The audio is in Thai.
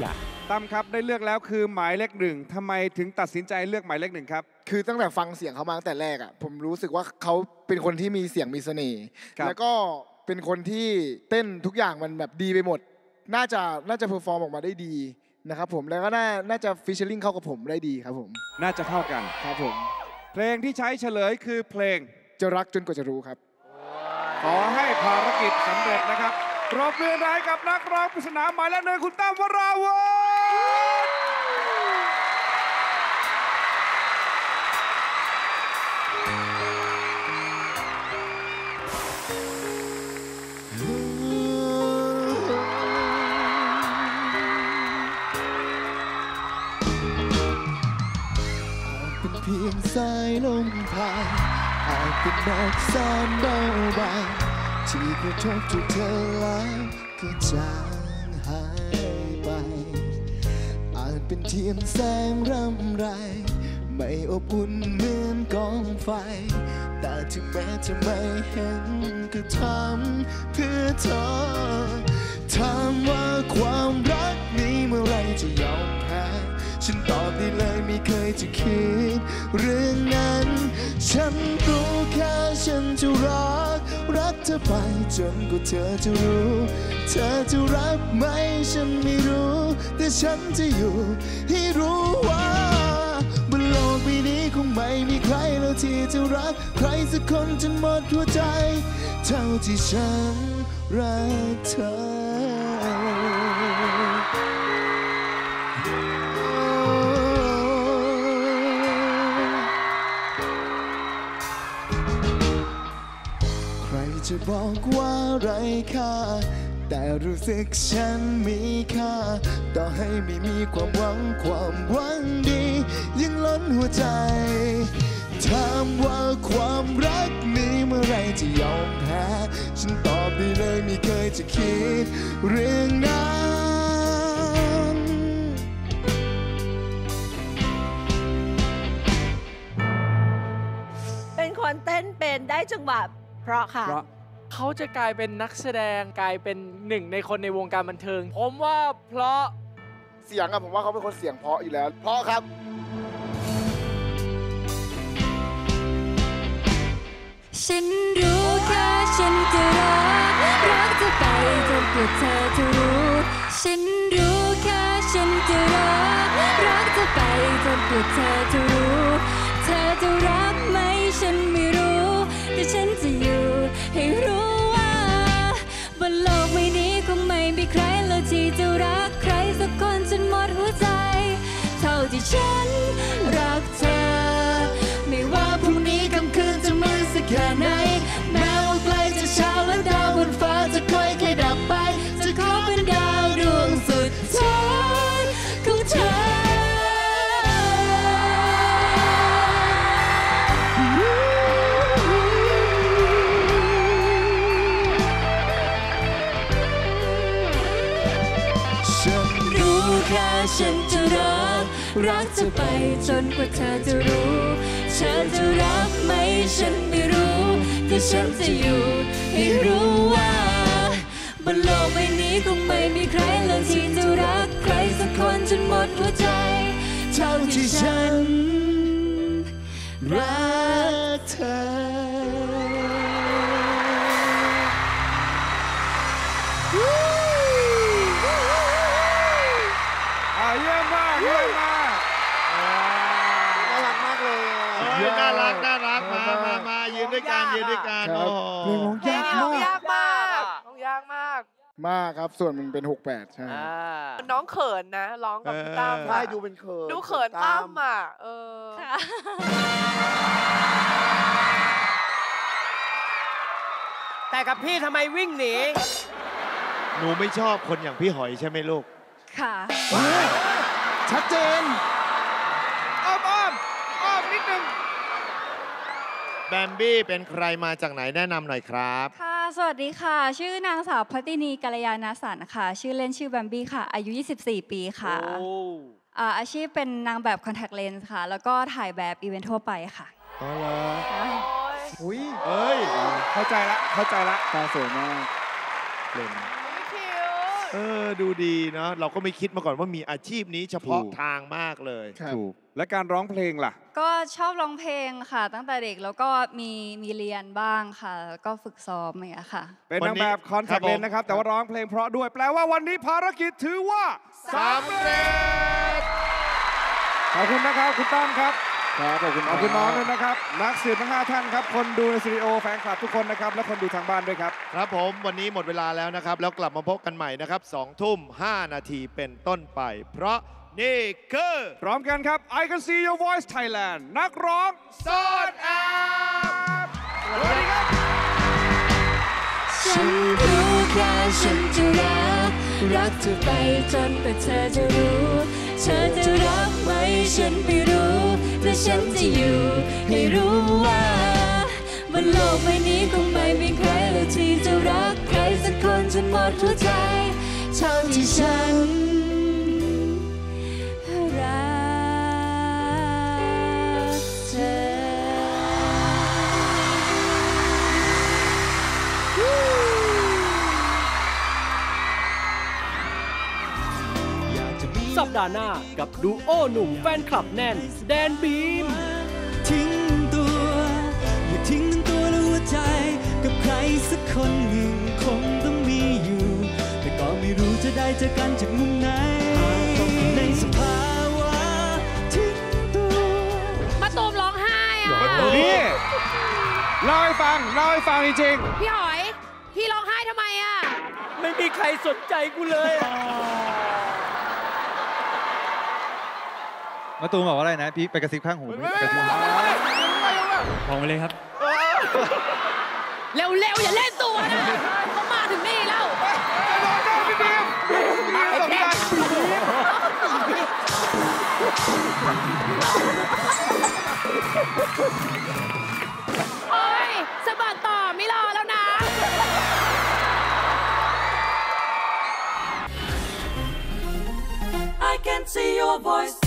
อย่างตั้มครับได้เลือกแล้วคือหมายเลขหนึ่งทำไมถึงตัดสินใจเลือกหมายเลขหนึ่งครับ คือตั้งแต่ฟังเสียงเขามาตั้งแต่แรกอะผมรู้สึกว่าเขาเป็นคนที่มีเสียงมีเสน่ห์ครับ แล้วก็เป็นคนที่เต้นทุกอย่างมันแบบดีไปหมด น่าจะน่าจะ perform ออกมาได้ดีนะครับผมแล้วก็น่าน่าจะ featuring เข้ากับผมได้ดีครับผมน่าจะเข้ากัน ครับผม เพลงที่ใช้เฉลยคือเพลง จะรักจนกว่าจะรู้ครับ ขอให้ภารกิจสำเร็จนะครับ ปรบมือได้กับนักร้องปริศนาหมายเลขหนึ่งคุณตั้มวราวุธเป็นเพียงสายลมผ่านอาจเป็นดอกสานเบาบาง ที่กระทบทุกเธอแล้วก็จางหายไป อาจเป็นเทียนแสงรำไร ไม่อบอุ่นเหมือนกองไฟ แต่ถึงแม้จะไม่เห็นก็ทำเพื่อเธอถามว่าความรักนี้เมื่อไรจะ ฉันตอบได้เลยไม่เคยจะคิดเรื่องนั้น ฉันรู้แค่ฉันจะรัก รักเธอไปจนกว่าเธอจะรู้ เธอจะรักไหมฉันไม่รู้ แต่ฉันจะอยู่ให้รู้ว่าบนโลกใบนี้คงไม่มีใครแล้วที่จะรัก ใครสักคนจนหมดหัวใจ เท่าที่ฉันรักเธอ บอกว่าไรค่า แต่รู้สึกฉันมีค่า ต่อให้ไม่มีความหวังความหวังดี ยังล้นหัวใจ ถามว่าความรักนี้เมื่อไรจะยอมแพ้ ฉันตอบได้เลยไม่เคยจะคิด เรื่องนั้นเป็นคนเต้นเป็นได้จังหวะเพราะค่ะ เพราะ เขาจะกลายเป็นนักแสดงกลายเป็นหนึ่งในคนในวงการบันเทิง ผมว่าเพราะเสียงอะผมว่าเขาเป็นคนเสียงเพราะอยู่แล้ว เพราะครับ ฉันรู้แค่ฉันจะรักรักเธอไปจนกว่าเธอจะรู้ ฉันรู้แค่ฉันจะรักรักเธอไปจนกว่าเธอจะรู้ เธอจะรักไหมฉันไม่รู้ แต่ฉันจะอยู่ ให้รู้ว่าบนโลกใบนี้คงไม่มีใครแล้วที่จะรักใครสักคนจนหมดหัวใจ เท่าที่ฉันรักเธอ ฉันจะรัก รักเธอไปจนกว่าเธอจะรู้เธอจะรักไหมฉันไม่รู้แต่ฉันจะอยู่ให้รู้ว่าบนโลกใบนี้คงไม่มีใครเลยที่จะรักใครสักคนจนหมดหัวใจ เท่าที่ฉันรักเธอ รักน่ารักมามามายืนด้วยกันยืนด้วยกันครับโอ้โหเพลงร้องเพลยางกนี้มาร้อกงยากมากร้องยากมาก มากครับส่วนมันเป็น 68 ใช่อ่าน้องเขินนะร้องกับพี่ตั้มใช่อะดูเป็นเขินดูเขินตั้มอะเออแต่กับพี่ทำไมวิ่งหนี หนูไม่ชอบคนอย่างพี่หอยใช่ไหมลูก ค่ะ ชัดเจน อ้อมอ้อมอ้อมนิดนึง แบมบี้เป็นใครมาจากไหนแนะนำหน่อยครับ ค่ะ สวัสดีค่ะ ชื่อนางสาวพัตินีกัลยาณสันค่ะ ชื่อเล่นชื่อแบมบี้ค่ะ อายุ 24 ปีค่ะโอ้อ่าอาชีพเป็นนางแบบคอนแทคเลนส์ค่ะ แล้วก็ถ่ายแบบอีเวนต์ทั่วไปค่ะ อ๋อเหรออุ้ยเอ้ย เข้าใจละ เข้าใจละ ตาสวยมากเล่นคิว เออดูดีเนาะเราก็ไม่คิดมาก่อนว่ามีอาชีพนี้เฉพาะถูกทางมากเลยครับถูกและการร้องเพลงล่ะ ก็ชอบร้องเพลงค่ะ ตั้งแต่เด็กแล้วก็มีมีเรียนบ้างค่ะแล้วก็ฝึกซ้อมอย่างเงี้ยค่ะ เป็นวันนางนี้แบบคอนแทครัคบผมเลนนะครับ แต่ว่าร้องเพลงเพราะด้วยแปลว่าวันนี้ภารกิจถือว่าสำเร็จขอบคุณนะครับคุณตั้มครับ ครับขอบคุณขอบคุณน้องด้วยนะครับ นักสืบทั้งห้าท่านครับ คนดูในสตูดิโอแฟนคลับทุกคนนะครับ และคนดูทางบ้านด้วยครับ ครับผมวันนี้หมดเวลาแล้วนะครับ แล้วกลับมาพบกันใหม่นะครับ2ทุ่ม5นาทีเป็นต้นไป เพราะนี่คือพร้อมกันครับ I can see your voice Thailand นักร้องซ่อนแอบสวัสดีครับฉันรู้แค่ฉันจะรักรักเธอไปจนกว่าเธอจะรู้ เธอจะรักไหมฉันไม่รู้แต่ฉันจะอยู่ให้รู้ว่าบนโลกใบนี้คงไม่มีใครเลยที่จะรักใครสักคนจนหมดหัวใจเท่าที่ฉัน ดาห์หน้า กับดูโอหนุ่มแฟนคลับแน่น แดนบีม ทิ้งตัว อย่าทิ้งทั้งตัวและหัวใจ กับใครสักคนหนึ่งคงต้องมีอยู่ แต่ก็ไม่รู้จะได้เจอกันจากมุมไหนในสภาวะทิ้งตัวมาตูมร้องไห้อะ นี่เล่าให้ฟังเล่าให้ฟังจริงพี่หอย พี่ร้องไห้ทำไมอะ ไม่มีใครสนใจกูเลยอะ มาตูมบอกว่าอะไรนะพี่ไปกระซิบข้างหูพี่ไปกระซิบข้างหูมองไปเลยครับ เร็วๆอย่าเล่นตัวนะเขามาถึงนี่แล้วโอ้ยสะบัดต่อไม่รอแล้วนะ I can see your voice